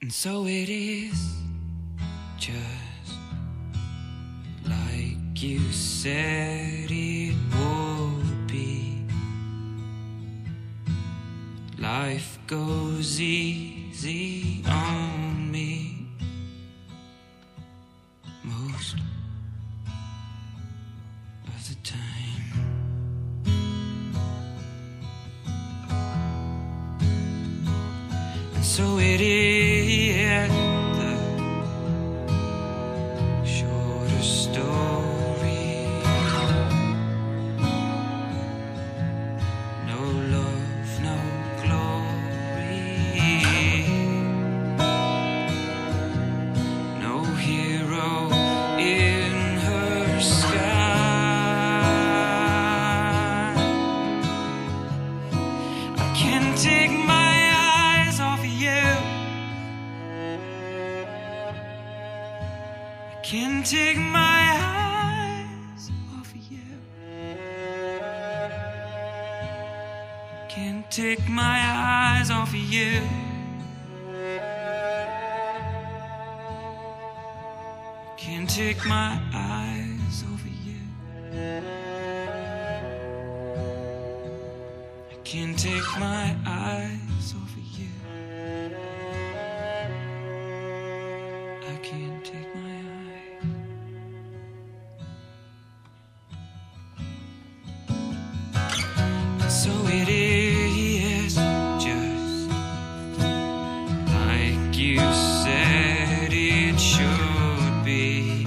And so it is just like you said it would be. Life goes easy on me so it is I can't take my eyes off you. Can't take my eyes off you. Can't take my eyes off you. I can't take my eyes off So it is just like you said it should be.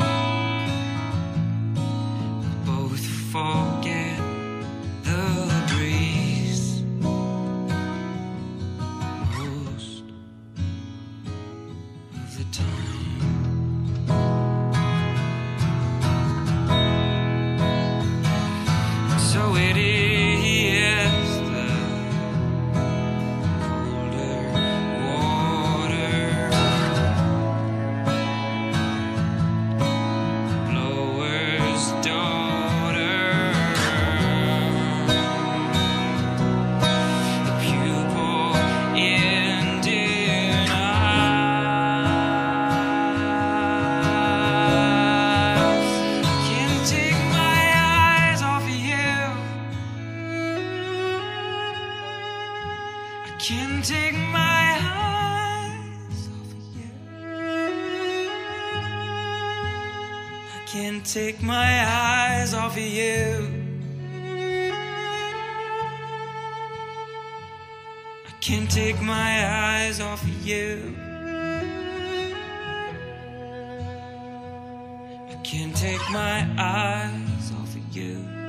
Both forget the breeze most of the time. So it is I can't take my eyes off of you. I can't take my eyes off of you. I can't take my eyes off of you. I can't take my eyes off of you.